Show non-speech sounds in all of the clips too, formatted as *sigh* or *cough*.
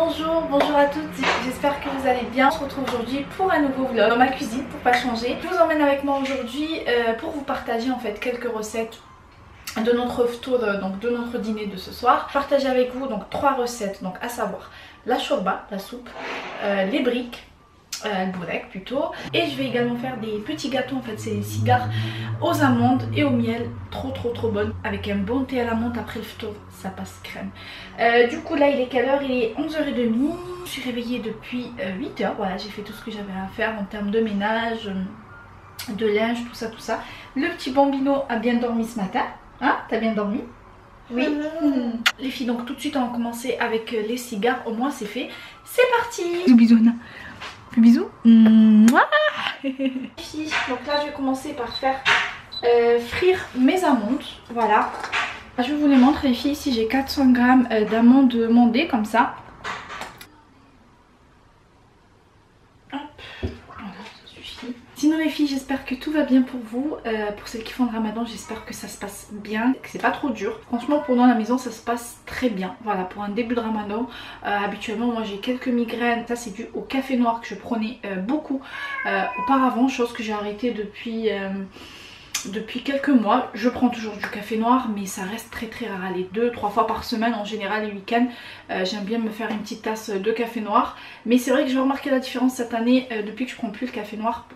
Bonjour, bonjour à toutes, j'espère que vous allez bien. On se retrouve aujourd'hui pour un nouveau vlog dans ma cuisine pour pas changer. Je vous emmène avec moi aujourd'hui euh, pour vous partager en fait quelques recettes de notre tour, donc de notre dîner de ce soir. Partager avec vous donc trois recettes, donc à savoir la shorba, la soupe, euh, les briques, euh, plutôt. Et je vais également faire des petits gâteaux en fait c'est des cigares aux amandes et au miel trop trop trop bonnes avec un bon thé à la menthe après le ftour ça passe crème. Euh, du coup là il est quelle heure? Il est 11h30 je suis réveillée depuis 8h euh, voilà j'ai fait tout ce que j'avais à faire en termes de ménage de linge tout ça tout ça. Le petit bambino a bien dormi ce matin. Hein? T'as bien dormi? Oui. Les filles, donc tout de suite on va commencer avec les cigares. Au moins c'est fait. C'est parti. Bisous bisous. *laughs* donc là je vais commencer par faire euh, frire mes amandes. Voilà. Je vous les montre les filles. Ici j'ai 400 grammes euh, d'amandes mondées comme ça. Les filles j'espère que tout va bien pour vous. Euh, pour celles qui font le ramadan j'espère que ça se passe bien, que c'est pas trop dur. Franchement pour nous à la maison ça se passe très bien. Voilà pour un début de ramadan. Euh, habituellement moi j'ai quelques migraines. Ça c'est dû au café noir que je prenais euh, beaucoup auparavant. Chose que j'ai arrêté depuis depuis quelques mois. Je prends toujours du café noir mais ça reste très très rare. Les deux, trois fois par semaine en général les week-ends. J'aime bien me faire une petite tasse de café noir. Mais c'est vrai que j'ai remarqué la différence cette année depuis que je prends plus le café noir.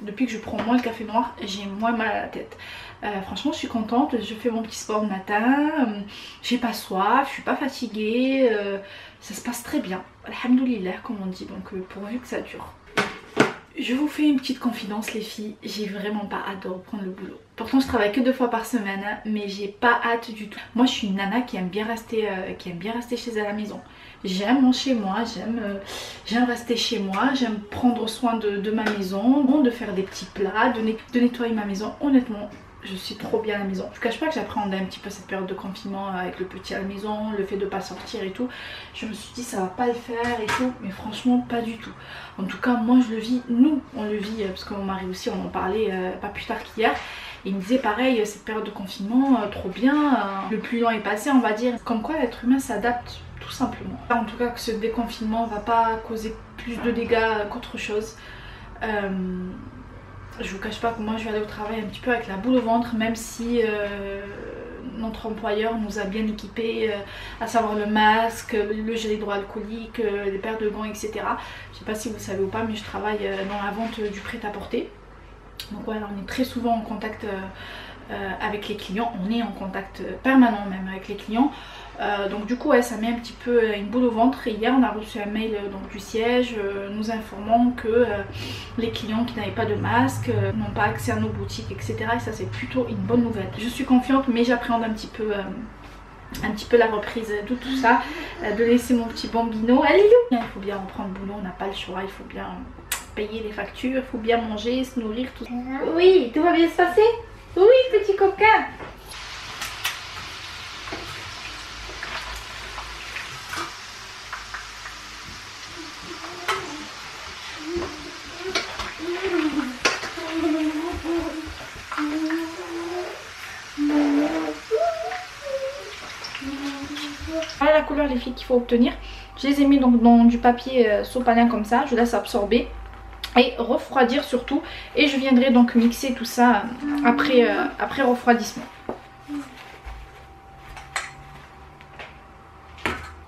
Depuis que je prends moins le café noir, j'ai moins mal à la tête. Euh, franchement, je suis contente. Je fais mon petit sport le matin. Euh, j'ai pas soif, je suis pas fatiguée. Euh, ça se passe très bien. Alhamdoulilah, comme on dit. Donc, pourvu que ça dure. Je vous fais une petite confidence les filles, j'ai vraiment pas hâte de reprendre le boulot. Pourtant je travaille que deux fois par semaine, mais j'ai pas hâte du tout. Moi je suis une nana qui aime bien rester, qui aime bien rester chez elle à la maison. J'aime mon chez moi, euh, j'aime rester chez moi, j'aime prendre soin de, ma maison, de faire des petits plats, de, nettoyer ma maison. Honnêtement, je suis trop bien à la maison. Je vous cache pas que j'appréhendais un petit peu cette période de confinement avec le petit à la maison, le fait de pas sortir et tout. Je me suis dit ça va pas le faire et tout, mais franchement pas du tout. En tout cas moi je le vis, nous on le vit, euh, parce que mon mari aussi on en parlait euh, pas plus tard qu'hier. Il me disait pareil, cette période de confinement, trop bien, le plus long est passé on va dire. Comme quoi l'être humain s'adapte tout simplement. En tout cas que ce déconfinement va pas causer plus de dégâts qu'autre chose. Euh, je vous cache pas que moi je vais aller au travail un petit peu avec la boule au ventre même si euh, notre employeur nous a bien équipés, euh, à savoir le masque, le gel hydroalcoolique, les paires de gants etc. Je sais pas si vous savez ou pas mais je travaille dans la vente du prêt-à-porter. Donc voilà on est très souvent en contact avec les clients, on est en contact permanent même avec les clients. Euh, donc du coup ça met un petit peu euh, une boule au ventre hier on a reçu un mail euh, donc, du siège nous informant que les clients qui n'avaient pas de masque n'ont pas accès à nos boutiques etc et ça c'est plutôt une bonne nouvelle. Je suis confiante mais j'appréhende un petit peu un petit peu la reprise de tout ça, de laisser mon petit bambino. Allez, il faut bien reprendre le boulot, on n'a pas le choix, il faut bien payer les factures, il faut bien manger, se nourrir, tout ça. Oui, tout va bien se passer Oui, petit coquin Qu'il faut obtenir. Je les ai mis donc dans du papier euh, sopalin comme ça. Je laisse absorber et refroidir surtout. Et je viendrai donc mixer tout ça euh, après, euh, après refroidissement.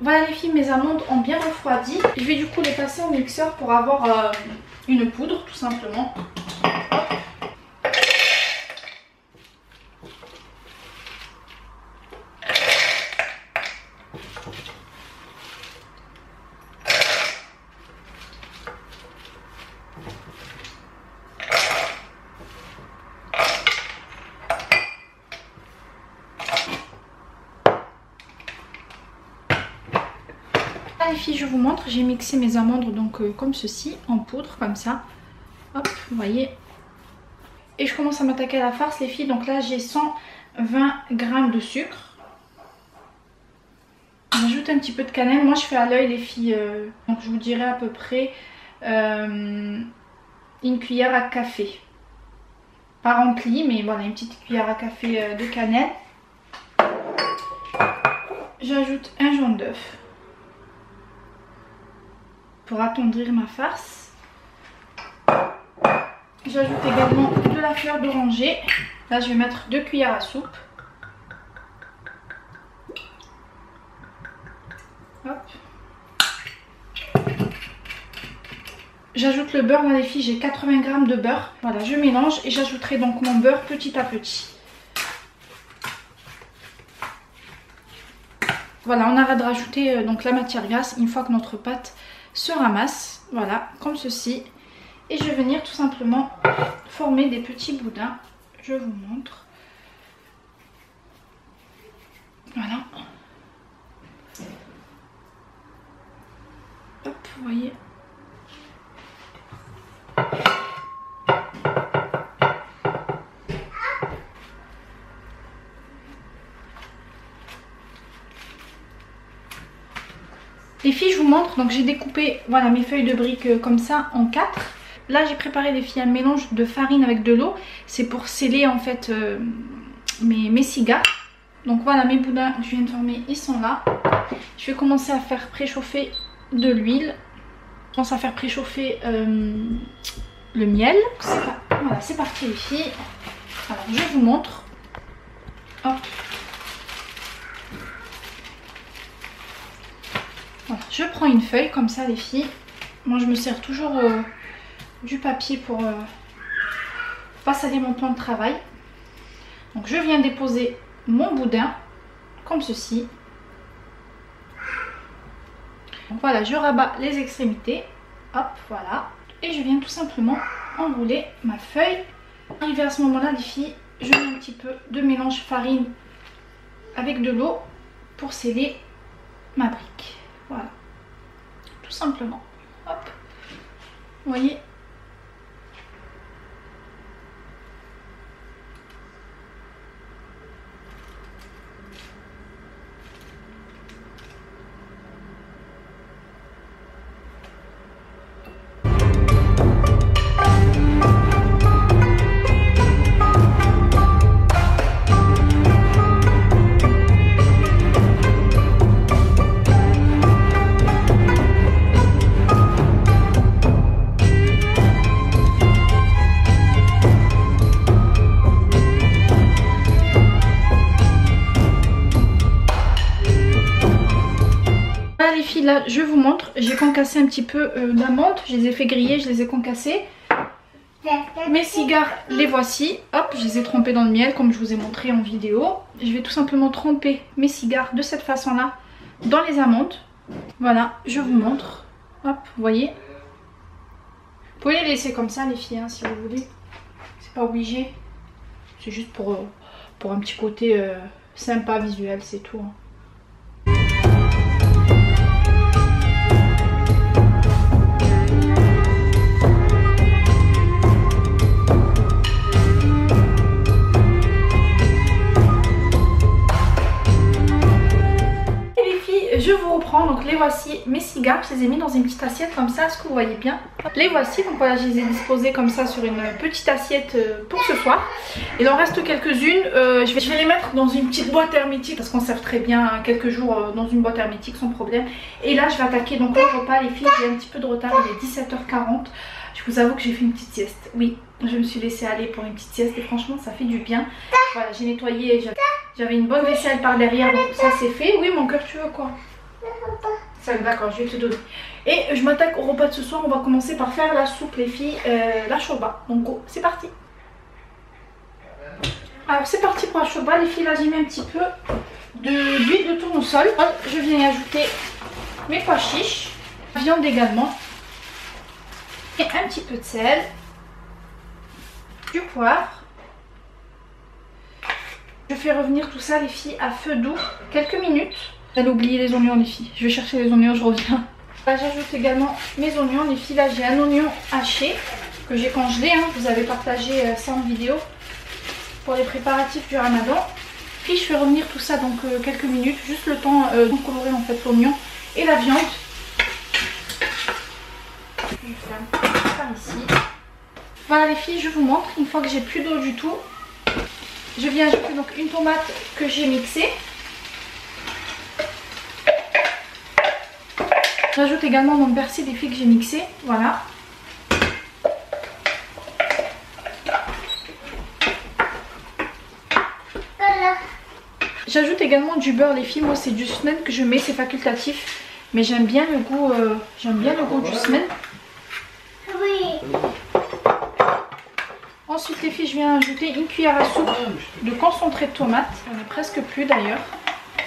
Voilà les filles, mes amandes ont bien refroidi. Je vais du coup les passer au mixeur pour avoir une poudre tout simplement. Vous montre. J'ai mixé mes amandes donc euh, comme ceci en poudre comme ça. Hop vous voyez. Et je commence à m'attaquer à la farce les filles. Donc là j'ai 120 grammes de sucre. J'ajoute un petit peu de cannelle. Moi je fais à l'œil les filles euh, donc je vous dirais à peu près euh, une cuillère à café. Pas remplie mais voilà une petite cuillère à café de cannelle. J'ajoute un jaune d'œuf pour attendrir ma farce. J'ajoute également de la fleur d'oranger. Là, je vais mettre deux cuillères à soupe. J'ajoute le beurre, là les filles, j'ai 80 g de beurre. Voilà, je mélange et j'ajouterai donc mon beurre petit à petit. Voilà, on arrête de rajouter euh, donc la matière grasse une fois que notre pâte se ramasse. Voilà, comme ceci. Et je vais venir tout simplement former des petits boudins. Je vous montre. Les filles, je vous montre, donc j'ai découpé voilà, mes feuilles de briques euh, comme ça en quatre. Là, j'ai préparé les filles un mélange de farine avec de l'eau. C'est pour sceller en fait euh, mes, mes cigares. Donc voilà, mes boudins que je viens de former, ils sont là. Je vais commencer à faire préchauffer de l'huile. Je commence à faire préchauffer euh, le miel. Voilà, c'est parti les filles. Alors, je vous montre. Hop. Je prends une feuille comme ça les filles. Moi je me sers toujours euh, du papier pour euh, pas salir mon plan de travail. Donc je viens déposer mon boudin comme ceci. Donc voilà, je rabats les extrémités. Hop, voilà. Et je viens tout simplement enrouler ma feuille. Arrivé à ce moment-là, les filles, je mets un petit peu de mélange farine avec de l'eau pour sceller ma brique. Voilà. Tout simplement. Hop. Vous voyez? Là je vous montre, j'ai concassé un petit peu euh, je les ai fait griller, je les ai concassées. Mes cigares, les voici. Hop, je les ai trempés dans le miel comme je vous ai montré en vidéo. Je vais tout simplement tremper mes cigares de cette façon-là dans les amandes. Voilà, je vous montre. Hop, vous voyez? Vous pouvez les laisser comme ça les filles hein, si vous voulez. C'est pas obligé. C'est juste pour, euh, un petit côté euh, sympa visuel, c'est tout. Hein. Donc les voici. Mes cigares, je les ai mis dans une petite assiette comme ça, est-ce que vous voyez bien? Les voici, donc voilà je les ai disposés comme ça sur une petite assiette euh, pour ce soir. Il en reste quelques-unes, euh, je, vais, les mettre dans une petite boîte hermétique parce qu'on sert très bien hein, quelques jours euh, dans une boîte hermétique sans problème. Et là je vais attaquer. Donc le repas, les filles j'ai un petit peu de retard, il est 17h40. Je vous avoue que j'ai fait une petite sieste, oui je me suis laissée aller pour une petite sieste et franchement ça fait du bien. Voilà j'ai nettoyé, j'avais une bonne vaisselle par derrière. Donc ça c'est fait. Oui mon cœur tu veux quoi? D'accord, je vais te donner. Et je m'attaque au repas de ce soir. On va commencer par faire la soupe, les filles, euh, la choba. Donc, c'est parti. Alors, c'est parti pour la choba. Les filles, là, j'ai mis un petit peu d'huile de, tournesol. Je viens y ajouter mes pois chiches, viande également, et un petit peu de sel, du poivre. Je fais revenir tout ça, les filles, à feu doux quelques minutes. J'allais oublier les oignons les filles. Je vais chercher les oignons, je reviens. Là j'ajoute également mes oignons les filles. Là j'ai un oignon haché que j'ai congelé. Hein. Vous avez partagé euh, ça en vidéo pour les préparatifs du ramadan. Puis je fais revenir tout ça donc euh, quelques minutes. Juste le temps euh, de colorer en fait l'oignon et la viande. Je vais faire par ici. Voilà les filles, je vous montre. Une fois que j'ai plus d'eau du tout, je viens ajouter donc une tomate que j'ai mixée. J'ajoute également mon persil des filles que j'ai mixé. Voilà. J'ajoute également du beurre les filles. Moi c'est du semaine que je mets, c'est facultatif. Mais j'aime bien le goût, euh, j'aime bien le goût du semaine. Oui. Ensuite les filles, je viens ajouter une cuillère à soupe de concentré de tomate. On est presque plus d'ailleurs.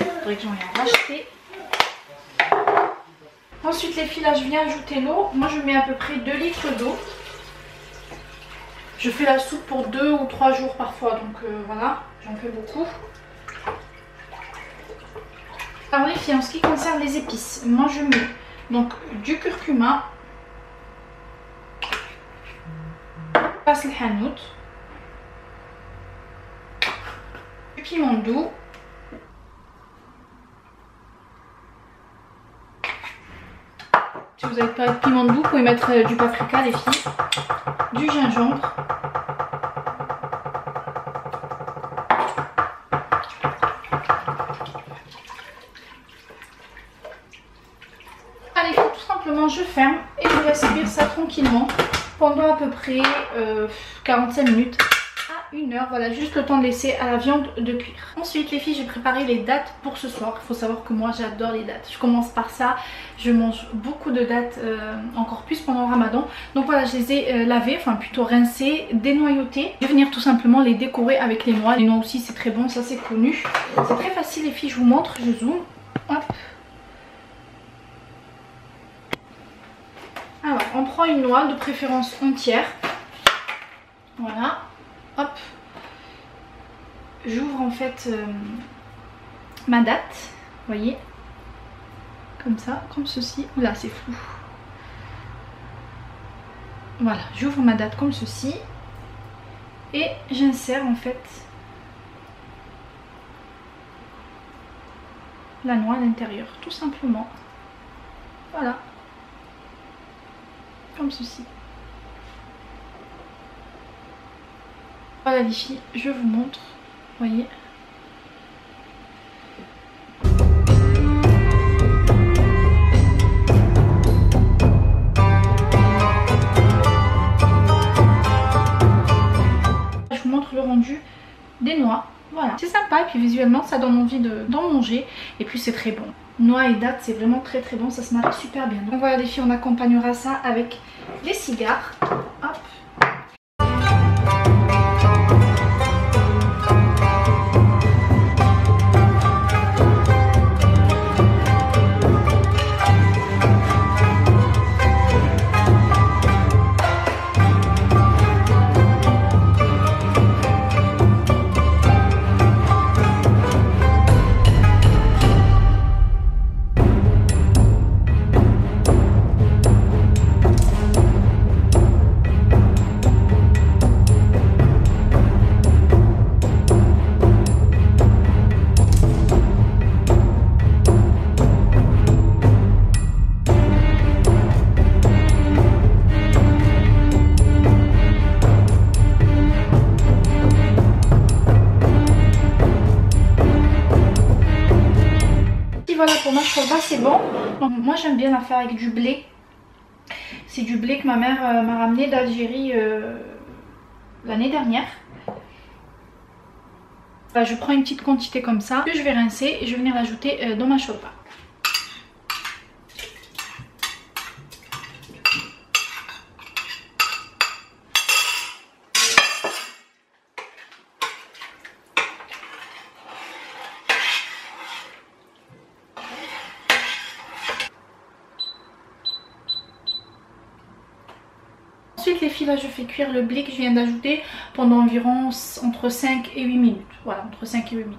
Il faudrait que j'en ai racheté. Ensuite les filles, je viens ajouter l'eau. Moi je mets à peu près 2 litres d'eau. Je fais la soupe pour 2 ou 3 jours parfois, donc euh, voilà, j'en fais beaucoup. Alors les filles, en ce qui concerne les épices, moi je mets donc du curcuma, passe le hanout, du piment doux, si vous n'avez pas de piment doux, vous pouvez mettre euh, du paprika les filles, du gingembre, Allez, tout simplement je ferme et je laisse cuire ça tranquillement pendant à peu près 45 euh, minutes à 1 heure. Voilà, juste le temps de laisser à la viande de cuire. Ensuite les filles, j'ai préparé les dates pour ce soir. Il faut savoir que moi j'adore les dates. Je commence par ça. Je mange beaucoup de dates, euh, encore plus pendant le ramadan. Donc voilà, je les ai euh, lavées, enfin plutôt rincées, dénoyautées. Je vais venir tout simplement les décorer avec les noix. Les noix aussi c'est très bon, ça c'est connu. C'est très facile les filles, je vous montre, je zoome. Hop. Alors, on prend une noix, de préférence entière. Voilà. Hop. J'ouvre en fait euh, ma date. Voyez Comme ça, comme ceci. Oula, c'est flou. Voilà, j'ouvre ma date comme ceci. Et j'insère en fait la noix à l'intérieur, tout simplement. Voilà comme ceci. Voilà les filles, je vous montre, voyez. Je vous montre le rendu des noix. Voilà, c'est sympa et puis visuellement ça donne envie d'en manger et puis c'est très bon. Noix et date c'est vraiment très très bon ça se marie super bien. Donc voilà les filles on accompagnera ça avec les cigares. Hop moi j'aime bien la faire avec du blé. C'est du blé que ma mère euh, m'a ramené d'Algérie euh, l'année dernière. je prends une petite quantité comme ça que je vais rincer et je vais venir l'ajouter euh, dans ma chorba. Ensuite cuire le blé que je viens d'ajouter pendant environ entre 5 et 8 minutes. Voilà entre 5 et 8 minutes.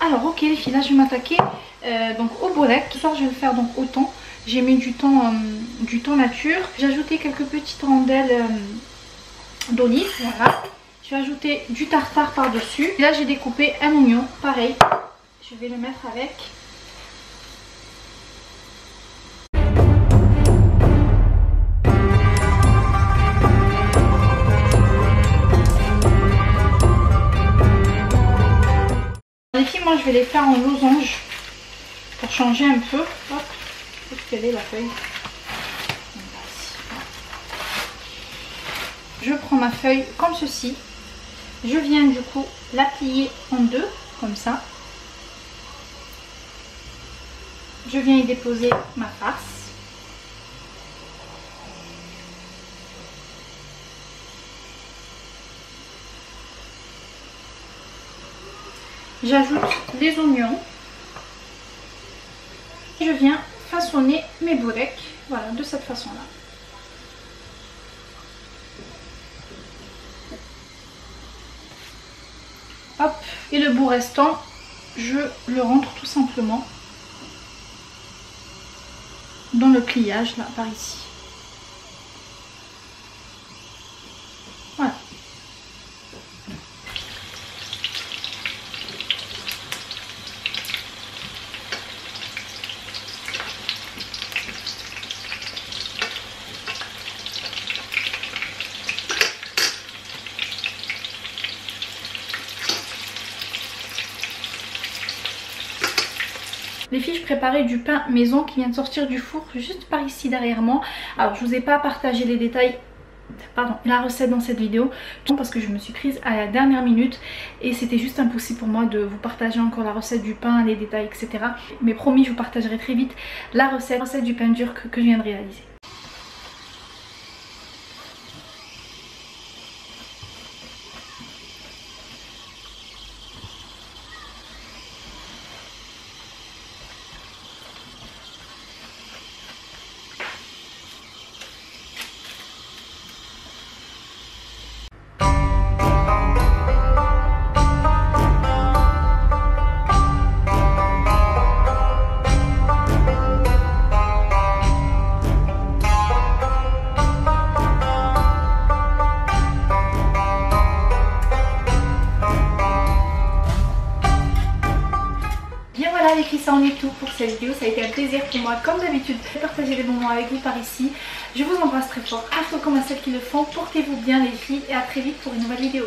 Alors ok les filles là je vais m'attaquer euh, donc au. Ce soir je vais le faire donc autant. J'ai mis du temps, euh, du temps nature. J'ai ajouté quelques petites rondelles euh, d'olive. Voilà. Je vais ajouter du tartare par dessus. là j'ai découpé un oignon pareil. Je vais le mettre avec. Les moi je vais les faire en losange pour changer un peu. récupérer la feuille. Je prends ma feuille comme ceci. Je viens du coup la plier en deux, comme ça. Je viens y déposer ma farce. J'ajoute les oignons. Je viens façonner mes bourrecs, voilà, de cette façon-là. Hop, et le bout restant, je le rentre tout simplement dans le pliage là par ici. Je du pain maison qui vient de sortir du four juste par ici derrière moi. Alors, je vous ai pas partagé les détails pardon, la recette dans cette vidéo parce que je me suis prise à la dernière minute et c'était juste impossible pour moi de vous partager encore la recette du pain, les détails etc. Mais promis je vous partagerai très vite la recette, recette du pain dur que je viens de réaliser. Très vite pour une nouvelle vidéo.